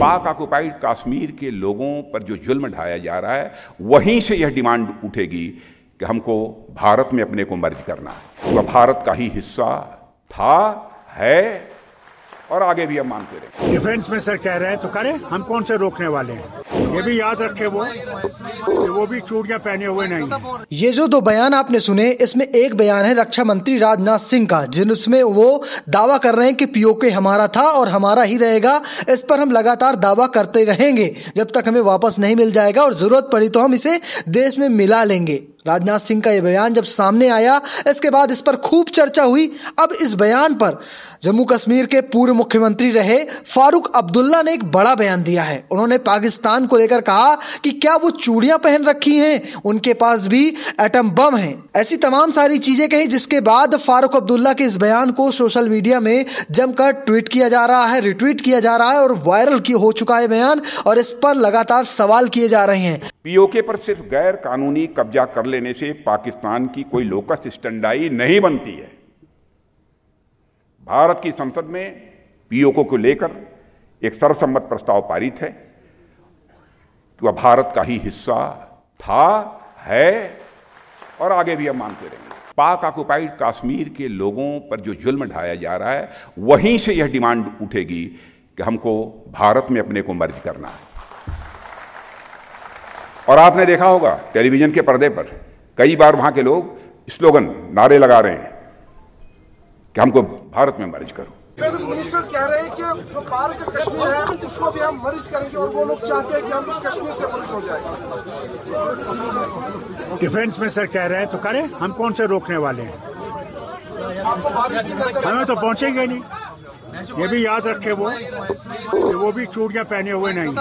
पाक ऑक्युपाइड कश्मीर के लोगों पर जो जुल्म ढाया जा रहा है, वहीं से यह डिमांड उठेगी कि हमको भारत में अपने को मर्ज करना है। वह भारत का ही हिस्सा था, है और आगे भी हम मानते रहे। डिफेंस में सर कह रहे हैं तो करें हम कौन से रोकने वाले हैं? ये भी याद रखे वो कि वो भी चूड़ियाँ पहने हुए नहीं ये जो दो बयान आपने सुने इसमें एक बयान है रक्षा मंत्री राजनाथ सिंह का जिसमें वो दावा कर रहे हैं कि पीओके हमारा था और हमारा ही रहेगा इस पर हम लगातार दावा करते रहेंगे जब तक हमें वापस नहीं मिल जाएगा और ज़रूरत पड़ी तो हम इसे देश में मिला लेंगे। राजनाथ सिंह का यह बयान जब सामने आया, इसके बाद इस पर खूब चर्चा हुई। अब इस बयान पर जम्मू कश्मीर के पूर्व मुख्यमंत्री रहे फारूक अब्दुल्ला ने एक बड़ा बयान दिया है। उन्होंने पाकिस्तान को लेकर कहा कि क्या वो चूड़ियाँ पहन रखी हैं? उनके पास भी एटम बम है। ऐसी तमाम सारी चीज़ें कही जिसके बाद फारूक अब्दुल्ला के इस बयान को सोशल मीडिया में जमकर ट्वीट किया जा रहा है, रिट्वीट किया जा रहा है और वायरल हो चुका है बयान और इस पर लगातार सवाल किए जा रहे हैं। पीओके पर सिर्फ़ गैर कानूनी कब्जा कर लेने से पाकिस्तान की कोई लोकस स्टंडाई नहीं बनती है। भारत की संसद में पीओके को लेकर एक सर्वसम्मत प्रस्ताव पारित है कि वह भारत का ही हिस्सा था, है और आगे भी हम मानते रहेंगे। पाक ऑक्युपाइड कश्मीर के लोगों पर जो जुल्म ढाया जा रहा है, वहीं से यह डिमांड उठेगी कि हमको भारत में अपने को मर्ज करना है। और आपने देखा होगा टेलीविज़न के पर्दे पर कई बार वहाँ के लोग स्लोगन नारे लगा रहे हैं कि हमको भारत में मर्ज करो। मिनिस्टर कह रहे हैं कि जो पार का कश्मीर है उसको भी हम मर्ज करेंगे और वो लोग चाहते हैं कि हम उस कश्मीर से मर्ज हो जाए। डिफेंस में सर कह रहे हैं तो करें हम कौन से रोकने वाले हैं? हमें तो पहुँचेंगे नहीं। ये भी याद रखे वो वो भी चूड़ियाँ पहने हुए नहीं।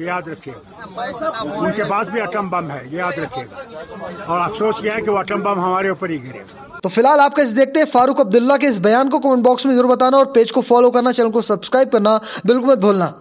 ये याद रखिएगा। उनके पास भी अटम बम है, ये याद रखिएगा। और अफसोस यह है कि वो अटम बम हमारे ऊपर ही गिरेगा तो फ़िलहाल आप कैसे देखते हैं? फारूक अब्दुल्ला के इस बयान को कमेंट बॉक्स में ज़रूर बताना और पेज को फॉलो करना, चैनल को सब्सक्राइब करना बिल्कुल मत भूलना।